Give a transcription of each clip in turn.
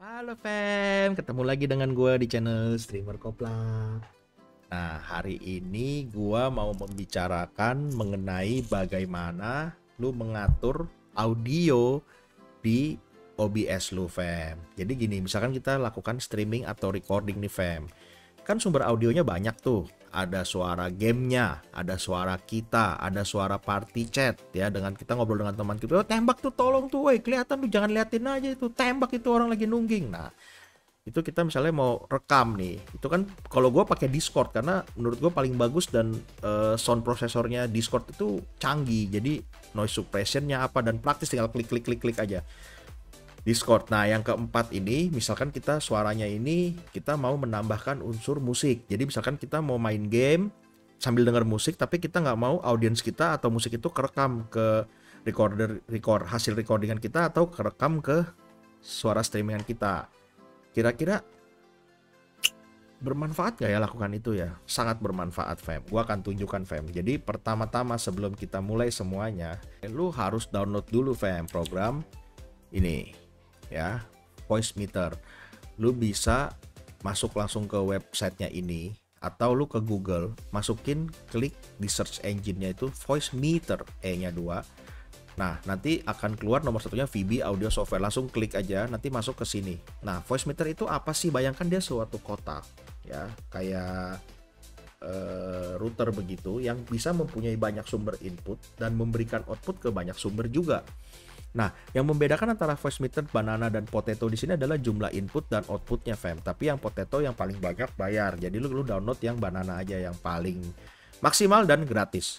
Halo fam, ketemu lagi dengan gue di channel Streamer Kopla. Nah, hari ini gue mau membicarakan mengenai bagaimana lu mengatur audio di OBS lu fam. Jadi gini, misalkan kita lakukan streaming atau recording nih fam. Kan sumber audionya banyak tuh. Ada suara gamenya, ada suara kita, ada suara party chat ya dengan kita ngobrol dengan teman kita. Oh, tembak tuh tolong tuh, woi kelihatan tuh jangan liatin aja itu tembak itu orang lagi nungging. Nah, itu kita misalnya mau rekam nih itu kan kalau gue pakai Discord karena menurut gue paling bagus dan uh, sound prosesornya Discord itu canggih jadi noise suppressionnya apa dan praktis tinggal klik klik klik klik aja Discord. Nah, yang keempat ini, misalkan kita suaranya ini kita mau menambahkan unsur musik. Jadi misalkan kita mau main game sambil dengar musik, tapi kita nggak mau audiens kita atau musik itu kerekam ke recorder record hasil recordingan kita atau kerekam ke suara streamingan kita. Kira-kira bermanfaat gak ya lakukan itu ya? Sangat bermanfaat, fam. Gua akan tunjukkan, fam. Jadi pertama-tama sebelum kita mulai semuanya, lu harus download dulu, fam, program ini ya voice meter lu bisa masuk langsung ke websitenya ini atau lu ke Google masukin klik di search engine-nya itu voice meter E-nya 2 Nah, nanti akan keluar nomor satunya VB Audio Software. Langsung klik aja, nanti masuk ke sini. Nah, voice meter itu apa sih? Bayangkan dia suatu kotak, ya, kayak uh, router begitu yang bisa mempunyai banyak sumber input dan memberikan output ke banyak sumber juga. Nah, yang membedakan antara voice meter, banana, dan potato di sini adalah jumlah input dan outputnya, fam. Tapi yang potato yang paling banyak bayar. Jadi lu, lu download yang banana aja yang paling maksimal dan gratis.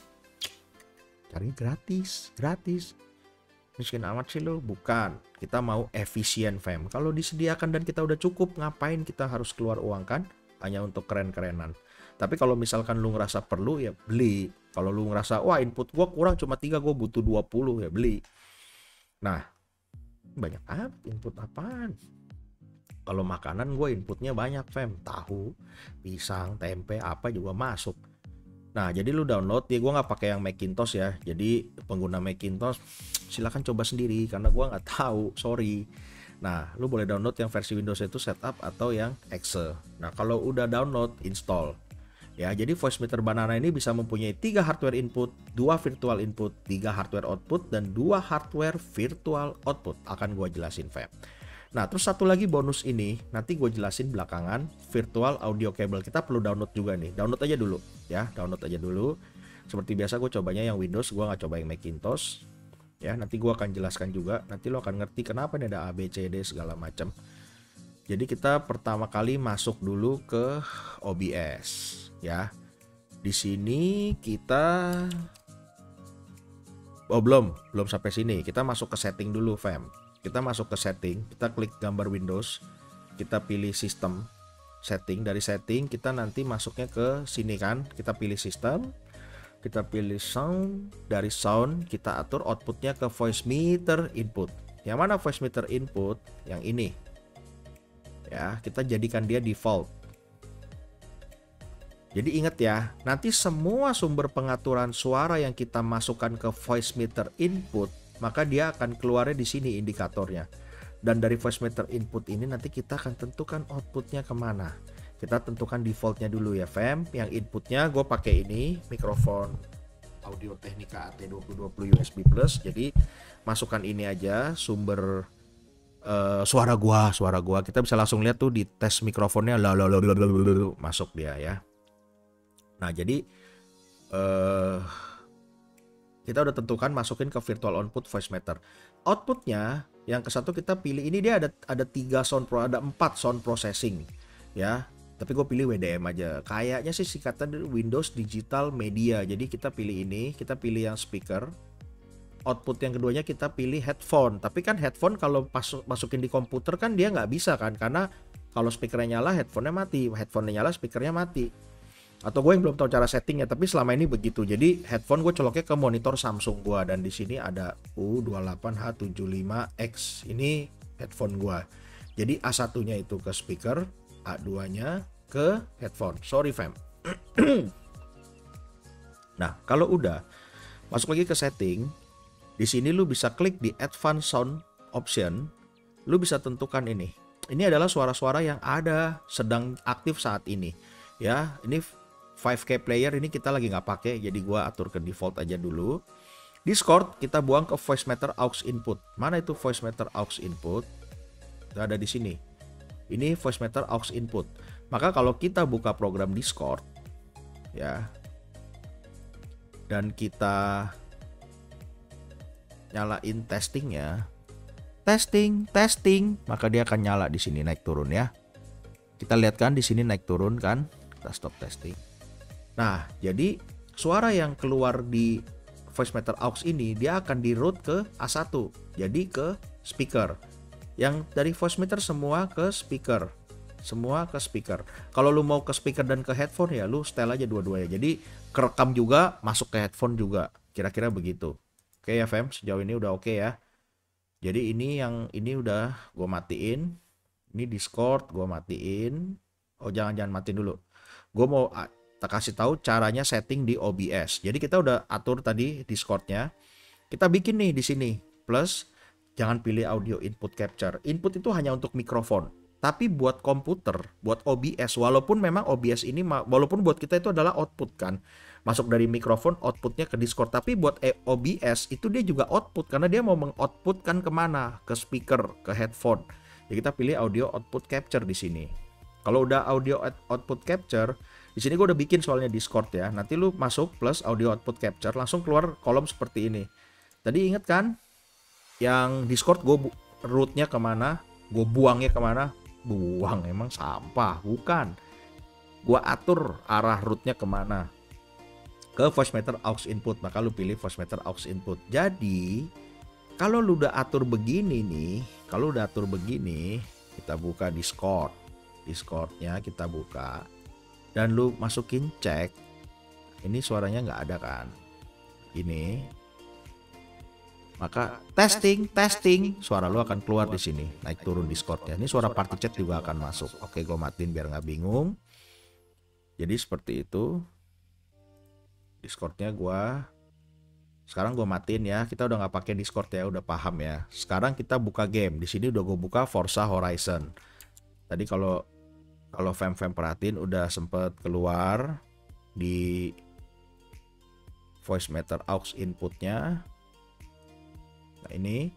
Cari gratis, gratis. Miskin amat sih lu? Bukan. Kita mau efisien, fam. Kalau disediakan dan kita udah cukup, ngapain kita harus keluar uang kan? Hanya untuk keren-kerenan. Tapi kalau misalkan lu ngerasa perlu, ya beli. Kalau lu ngerasa, wah input gua kurang cuma 3, gua butuh 20, ya beli Nah, banyak apa? Input apaan? Kalau makanan gue inputnya banyak, fam. Tahu, pisang, tempe, apa juga masuk. Nah, jadi lu download ya gue nggak pakai yang Macintosh ya. Jadi pengguna Macintosh silahkan coba sendiri karena gue nggak tahu, sorry. Nah, lu boleh download yang versi Windows itu setup atau yang Excel. Nah, kalau udah download, install. Ya, jadi voice meter banana ini bisa mempunyai tiga hardware input, dua virtual input, tiga hardware output, dan dua hardware virtual output. Akan gue jelasin, Feb. Nah, terus satu lagi bonus ini, nanti gue jelasin belakangan, virtual audio cable. Kita perlu download juga nih. Download aja dulu, ya. Download aja dulu. Seperti biasa gue cobanya yang Windows, gue nggak coba yang Macintosh. Ya, nanti gue akan jelaskan juga. Nanti lo akan ngerti kenapa nih ada A, B, C, D segala macam. Jadi kita pertama kali masuk dulu ke OBS ya. Di sini kita Oh, belum, belum sampai sini. Kita masuk ke setting dulu, fam. Kita masuk ke setting, kita klik gambar Windows, kita pilih sistem, setting. Dari setting kita nanti masuknya ke sini kan. Kita pilih sistem, kita pilih sound. Dari sound kita atur outputnya ke voice meter input. Yang mana voice meter input? Yang ini. Ya, kita jadikan dia default jadi ingat ya, nanti semua sumber pengaturan suara yang kita masukkan ke voice meter input, maka dia akan keluarnya di sini indikatornya. Dan dari voice meter input ini nanti kita akan tentukan outputnya ke mana. Kita tentukan defaultnya dulu ya, fam. Yang inputnya gue pakai ini mikrofon Audio Technica AT2020 USB Plus. Jadi masukkan ini aja sumber uh, suara gua, suara gua. Kita bisa langsung lihat tuh di tes mikrofonnya masuk dia ya. Nah, jadi uh, kita udah tentukan masukin ke virtual output voice meter. Outputnya yang ke satu kita pilih ini dia ada ada tiga sound pro ada empat sound processing ya. Tapi gue pilih WDM aja. Kayaknya sih singkatan Windows Digital Media. Jadi kita pilih ini, kita pilih yang speaker. Output yang keduanya kita pilih headphone. Tapi kan headphone kalau pas masukin di komputer kan dia nggak bisa kan karena kalau speakernya nyala headphonenya mati, headphonenya nyala speakernya mati. Atau gue yang belum tahu cara settingnya tapi selama ini begitu. Jadi headphone gue coloknya ke monitor Samsung gue dan di sini ada U28H75X ini headphone gue. Jadi A1 nya itu ke speaker A2 nya ke headphone. Sorry fam. Nah kalau udah masuk lagi ke setting di sini lu bisa klik di advanced sound option lu bisa tentukan ini ini adalah suara-suara yang ada sedang aktif saat ini. Ya, ini 5K player ini kita lagi nggak pakai, jadi gua atur ke default aja dulu. Discord kita buang ke voice meter aux input. Mana itu voice meter aux input? Ada di sini. Ini voice meter aux input. Maka kalau kita buka program Discord, ya, dan kita nyalain testingnya, testing, testing, maka dia akan nyala di sini naik turun ya. Kita lihat kan di sini naik turun kan? Kita stop testing. Nah, jadi suara yang keluar di voice meter aux ini dia akan di route ke A1. Jadi ke speaker. Yang dari voice meter semua ke speaker. Semua ke speaker. Kalau lu mau ke speaker dan ke headphone ya lu setel aja dua-duanya. Jadi kerekam juga, masuk ke headphone juga. Kira-kira begitu. Oke ya fam, sejauh ini udah oke ya. Jadi ini yang ini udah gue matiin. Ini Discord gue matiin. Oh jangan jangan matiin dulu. Gue mau tak kasih tahu caranya setting di OBS. Jadi kita udah atur tadi Discordnya. Kita bikin nih di sini plus jangan pilih audio input capture. Input itu hanya untuk mikrofon. Tapi buat komputer, buat OBS, walaupun memang OBS ini, walaupun buat kita itu adalah output kan, masuk dari mikrofon outputnya ke Discord. Tapi buat e OBS itu dia juga output karena dia mau mengoutputkan ke mana? Ke speaker ke headphone. Ya kita pilih audio output capture di sini. Kalau udah audio output capture di sini gue udah bikin soalnya Discord ya. Nanti lu masuk plus audio output capture langsung keluar kolom seperti ini. Tadi inget kan? Yang Discord gue rootnya ke mana? Gue buangnya ke mana buang emang sampah bukan. Gue atur arah rootnya ke mana. Ke voice meter aux input maka lu pilih voice meter aux input. Jadi kalau lu udah atur begini nih kalau udah atur begini kita buka discord. Discordnya kita buka dan lu masukin cek. Ini suaranya nggak ada kan? Ini maka testing testing. Suara lu akan keluar di sini. Naik turun discordnya ini suara party chat juga akan masuk. Oke gue matiin biar nggak bingung. Jadi seperti itu. Discordnya gue sekarang gue matiin ya. Kita udah nggak pakai Discord ya. Udah paham ya. Sekarang kita buka game. Di sini udah gue buka Forza Horizon. Tadi kalau kalau fam fam perhatiin udah sempet keluar di voice meter aux inputnya ini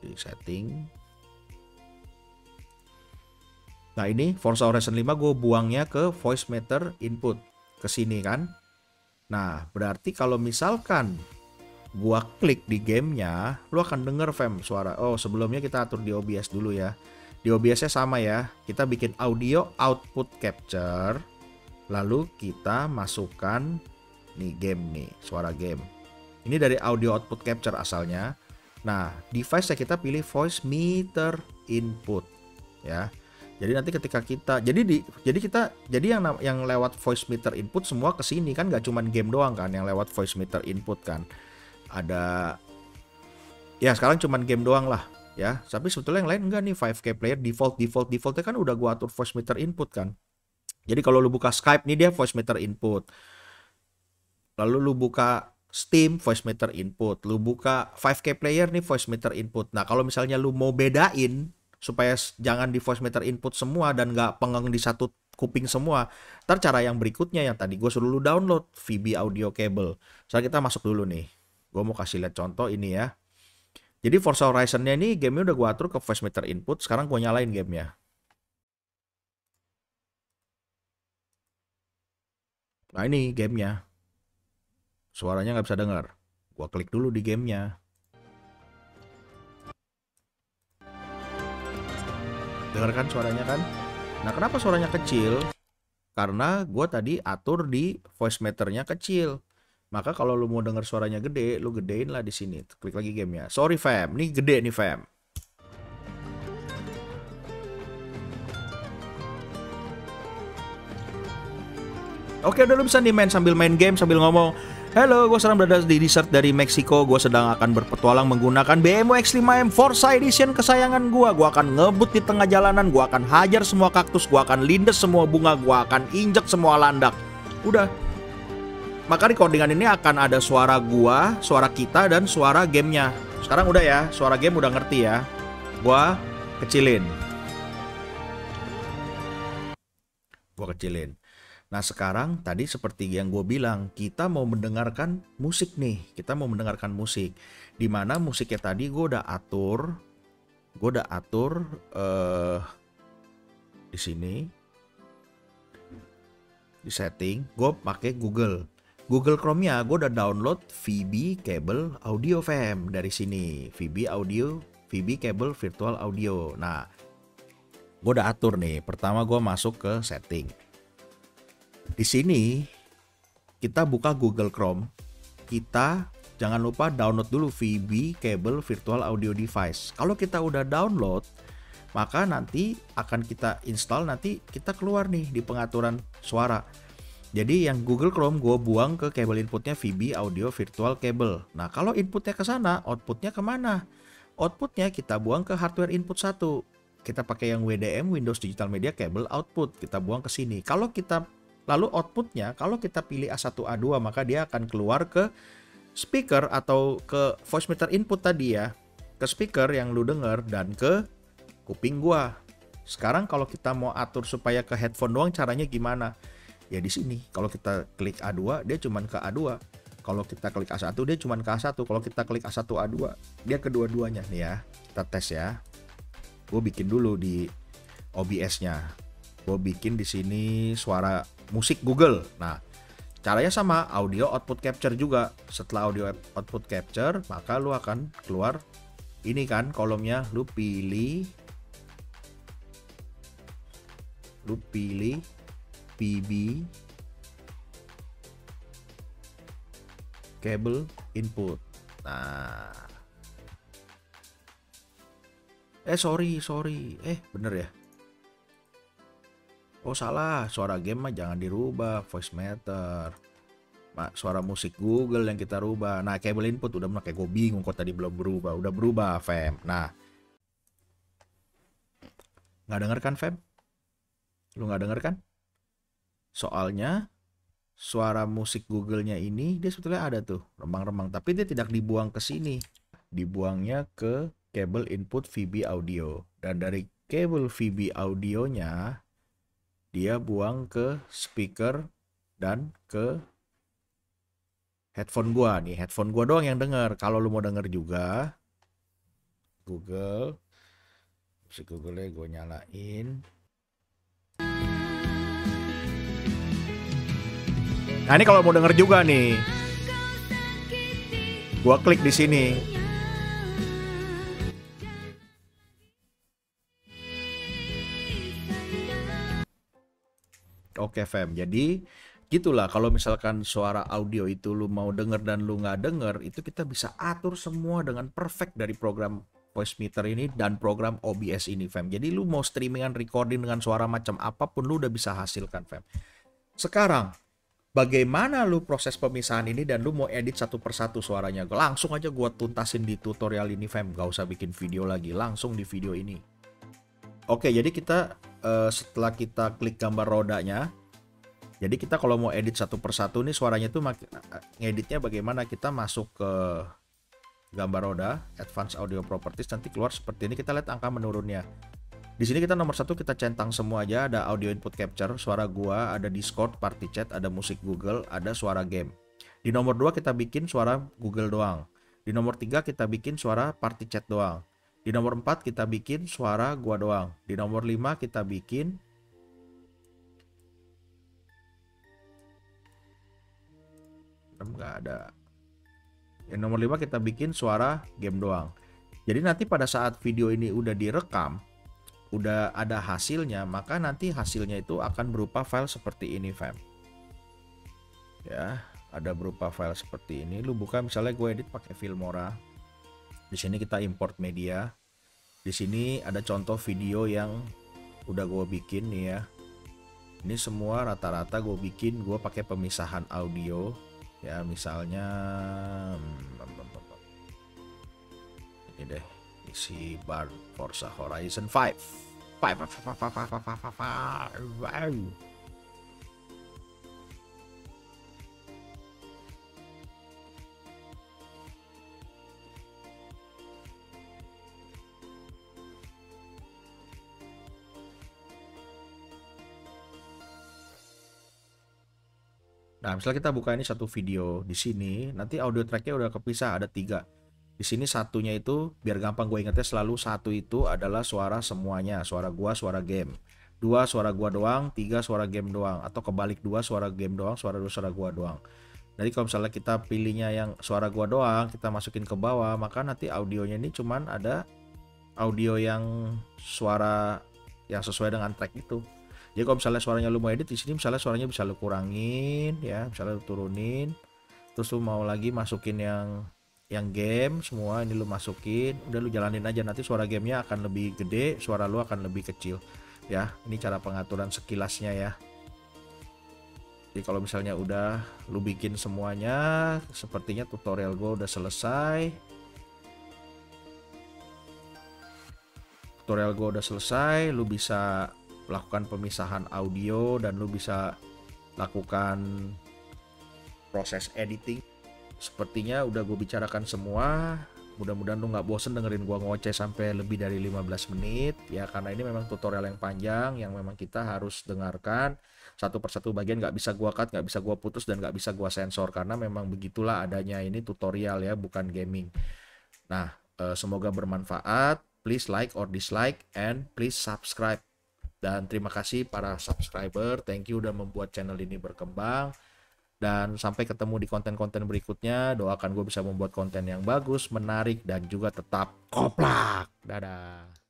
di setting nah ini Forza Horizon 5 gue buangnya ke voice meter input ke sini kan Nah, berarti kalau misalkan gua klik di gamenya, lu akan denger fam suara. Oh, sebelumnya kita atur di OBS dulu ya. Di OBS-nya sama ya. Kita bikin audio output capture. Lalu kita masukkan nih game nih, suara game. Ini dari audio output capture asalnya. Nah, device-nya kita pilih voice meter input ya. Jadi nanti ketika kita jadi di jadi kita jadi yang yang lewat voice meter input semua ke sini kan nggak cuma game doang kan yang lewat voice meter input kan. Ada ya sekarang cuma game doang lah ya. Tapi sebetulnya yang lain enggak nih 5K player default default defaultnya kan udah gua atur voice meter input kan. Jadi kalau lu buka Skype nih dia voice meter input. Lalu lu buka Steam voice meter input, lu buka 5K player nih voice meter input. Nah, kalau misalnya lu mau bedain supaya jangan di voice meter input semua dan nggak pengeng di satu kuping semua. Ntar cara yang berikutnya yang tadi gue suruh lu download VB audio cable. Sekarang kita masuk dulu nih. Gue mau kasih lihat contoh ini ya. Jadi Forza Horizon-nya ini gamenya udah gue atur ke voice meter input. Sekarang gue nyalain gamenya. Nah ini gamenya. Suaranya nggak bisa dengar. Gue klik dulu di gamenya. dengarkan suaranya kan? Nah kenapa suaranya kecil? Karena gue tadi atur di voice meternya kecil. Maka kalau lu mau denger suaranya gede lu gedein lah di sini. Klik lagi gamenya. Sorry fam. Ini gede nih fam. Oke udah lu bisa nih main sambil main game sambil ngomong Halo, gue sekarang berada di desert dari Meksiko. Gue sedang akan berpetualang menggunakan BMW X5M Forza Edition kesayangan gue. Gue akan ngebut di tengah jalanan, gue akan hajar semua kaktus, gue akan lindes semua bunga, gue akan injek semua landak. Udah. Maka recordingan ini akan ada suara gue, suara kita, dan suara gamenya. Sekarang udah ya, suara game udah ngerti ya. Gue kecilin. Gue kecilin. Nah sekarang tadi seperti yang gue bilang kita mau mendengarkan musik nih, kita mau mendengarkan musik. Di mana musiknya tadi gue udah atur, gue udah atur uh, di sini di setting, gue pakai Google. Google Chrome-nya gue udah download VB Cable Audio FM dari sini. VB Audio, VB Cable Virtual Audio. Nah, gue udah atur nih. Pertama gue masuk ke setting. Di sini kita buka Google Chrome. Kita jangan lupa download dulu VB Cable Virtual Audio Device. Kalau kita udah download, maka nanti akan kita install nanti kita keluar nih di pengaturan suara. Jadi yang Google Chrome gue buang ke kabel inputnya VB Audio Virtual Cable. Nah kalau inputnya ke sana outputnya ke mana outputnya kita buang ke hardware input satu. Kita pakai yang WDM Windows Digital Media Cable Output. Kita buang ke sini. Kalau kita lalu outputnya kalau kita pilih A1 A2 maka dia akan keluar ke speaker atau ke voice meter input tadi ya ke speaker yang lu denger dan ke kuping gua. Sekarang kalau kita mau atur supaya ke headphone doang caranya gimana? Ya di sini. Kalau kita klik A2 dia cuman ke A2. Kalau kita klik A1 dia cuman ke A1. Kalau kita klik A1 A2 dia kedua-duanya nih ya. Kita tes ya. Gue bikin dulu di OBS-nya. Gue bikin di sini suara musik Google. Nah, caranya sama, audio output capture juga. Setelah audio output capture, maka lu akan keluar ini kan kolomnya. Lu pilih lu pilih PB cable input. Nah. Eh sorry sorry. Eh bener ya oh salah suara game mah jangan dirubah voice meter Mak, suara musik Google yang kita rubah. Nah, cable input udah kayak gue bingung kok tadi belum berubah. Udah berubah, Fem. Nah, nggak denger kan, Fem? Lu nggak denger kan? Soalnya suara musik Google-nya ini dia sebetulnya ada tuh remang-remang, tapi dia tidak dibuang ke sini. Dibuangnya ke kabel input VB audio. Dan dari kabel VB audionya dia buang ke speaker dan ke headphone gua nih. Headphone gua doang yang denger. Kalau lu mau denger juga Google musik Google-nya gue nyalain Nah ini kalau mau denger juga nih, gua klik di sini. Oke Fem, jadi gitulah kalau misalkan suara audio itu lu mau denger dan lu nggak denger, itu kita bisa atur semua dengan perfect dari program voice meter ini dan program OBS ini Fem. Jadi lu mau streamingan recording dengan suara macam apa pun lu udah bisa hasilkan Fem. Sekarang bagaimana lu proses pemisahan ini dan lu mau edit satu persatu suaranya. Langsung aja gua tuntasin di tutorial ini fam, gak usah bikin video lagi, langsung di video ini. Oke, jadi kita uh, setelah kita klik gambar rodanya, jadi kita kalau mau edit satu persatu nih suaranya tuh ngeditnya bagaimana kita masuk ke gambar roda, advanced audio properties nanti keluar seperti ini kita lihat angka menurunnya. Di sini kita nomor satu kita centang semua aja, ada audio input capture, suara gua, ada Discord, party chat, ada musik Google, ada suara game. Di nomor dua kita bikin suara Google doang. Di nomor tiga kita bikin suara party chat doang. Di nomor empat kita bikin suara gua doang. Di nomor lima kita bikin nggak ada. Yang nomor lima kita bikin suara game doang. Jadi nanti pada saat video ini udah direkam, udah ada hasilnya, maka nanti hasilnya itu akan berupa file seperti ini, fam. Ya, ada berupa file seperti ini. Lu buka misalnya gue edit pakai Filmora. Di sini kita import media. Di sini ada contoh video yang udah gue bikin nih ya. Ini semua rata-rata gue bikin gue pakai pemisahan audio. Ya, misalnya ini deh isi bar Forza Horizon 5 Wow. Nah, misalnya kita buka ini satu video di sini, nanti audio tracknya udah kepisah ada tiga. Di sini satunya itu biar gampang gue ingetnya selalu satu itu adalah suara semuanya, suara gua, suara game. Dua suara gua doang, tiga suara game doang, atau kebalik dua suara game doang, suara dua suara gua doang. Jadi kalau misalnya kita pilihnya yang suara gua doang, kita masukin ke bawah, maka nanti audionya ini cuman ada audio yang suara yang sesuai dengan track itu. Jadi kalau misalnya suaranya lu mau edit di sini misalnya suaranya bisa lu kurangin ya, misalnya lu turunin. Terus lu mau lagi masukin yang yang game semua ini lu masukin, udah lu jalanin aja nanti suara gamenya akan lebih gede, suara lu akan lebih kecil. Ya, ini cara pengaturan sekilasnya ya. Jadi kalau misalnya udah lu bikin semuanya, sepertinya tutorial gue udah selesai. Tutorial gue udah selesai, lu bisa melakukan pemisahan audio dan lu bisa lakukan proses editing. Sepertinya udah gue bicarakan semua. Mudah-mudahan lu nggak bosen dengerin gua ngoceh sampai lebih dari 15 menit. Ya karena ini memang tutorial yang panjang yang memang kita harus dengarkan. Satu persatu bagian nggak bisa gua cut nggak bisa gua putus dan nggak bisa gua sensor. Karena memang begitulah adanya ini tutorial ya bukan gaming. Nah eh, semoga bermanfaat. Please like or dislike and please subscribe dan terima kasih para subscriber, thank you udah membuat channel ini berkembang. Dan sampai ketemu di konten-konten berikutnya. Doakan gue bisa membuat konten yang bagus, menarik, dan juga tetap koplak. Dadah.